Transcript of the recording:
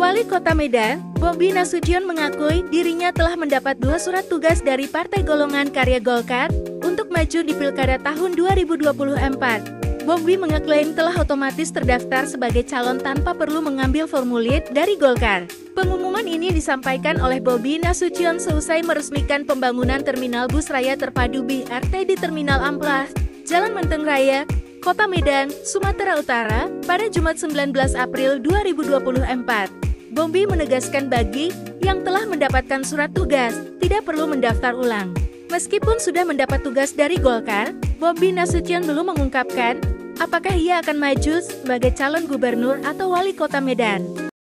Wali Kota Medan, Bobi Nasution mengakui dirinya telah mendapat dua surat tugas dari Partai Golongan Karya Golkar untuk maju di Pilkada tahun 2024. Bobi mengeklaim telah otomatis terdaftar sebagai calon tanpa perlu mengambil formulir dari Golkar. Pengumuman ini disampaikan oleh Bobi Nasution seusai meresmikan pembangunan Terminal Bus Raya Terpadu BRT di Terminal Amplas, Jalan Menteng Raya, Kota Medan, Sumatera Utara, pada Jumat 19 April 2024. Bombi menegaskan bagi yang telah mendapatkan surat tugas, tidak perlu mendaftar ulang. Meskipun sudah mendapat tugas dari Golkar, Bobi Nasution belum mengungkapkan apakah ia akan maju sebagai calon gubernur atau wali kota Medan.